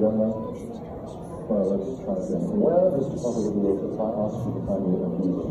You don't know? Well, let's try again. Where, Mr. Papadopulos, if I ask you to find me a visa?